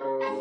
Thank you.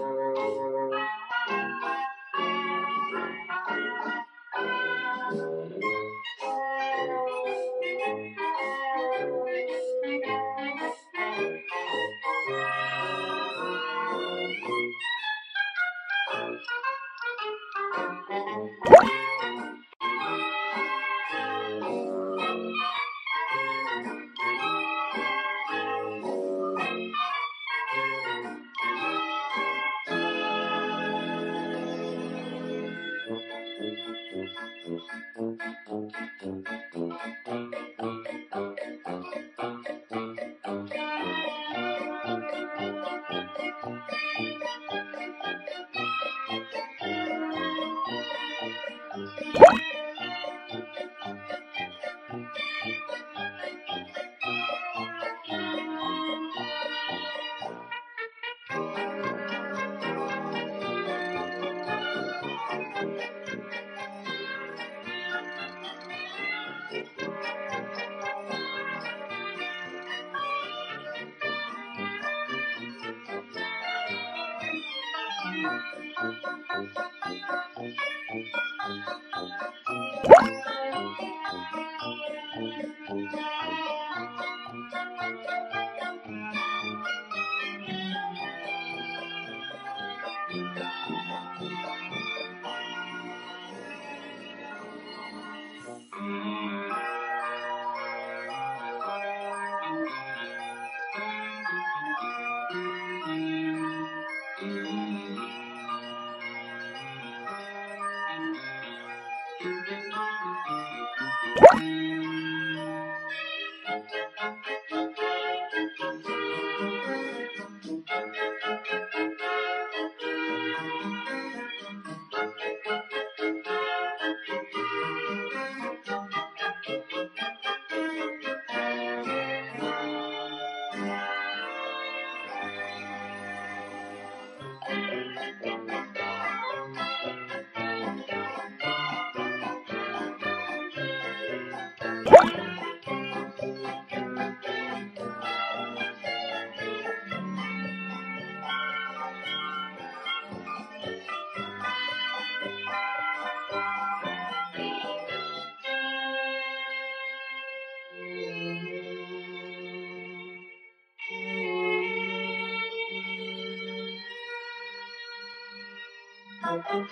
Thank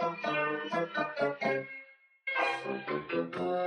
you.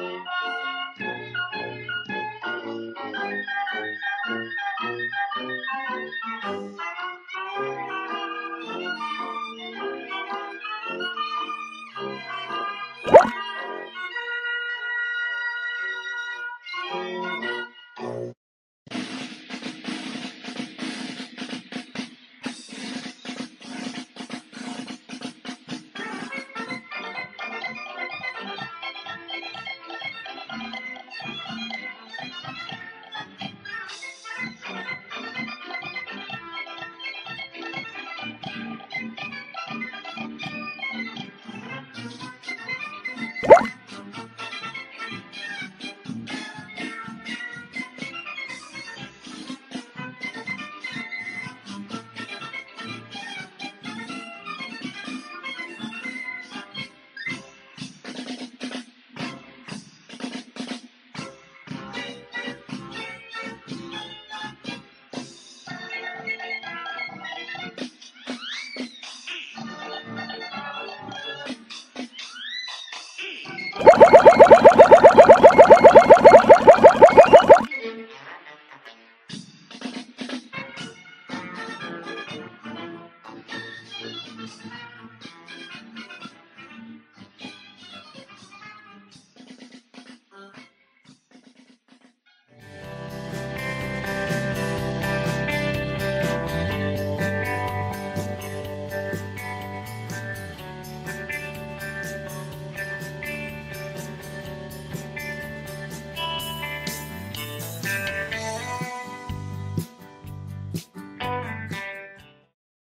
Obrigado.